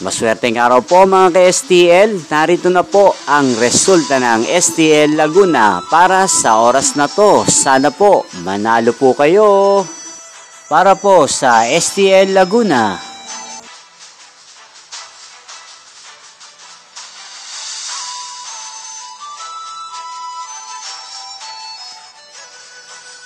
Maswerteng araw po mga ka-STL. Narito na po ang resulta ng STL Laguna para sa oras na to. Sana po manalo po kayo. Para po sa STL Laguna.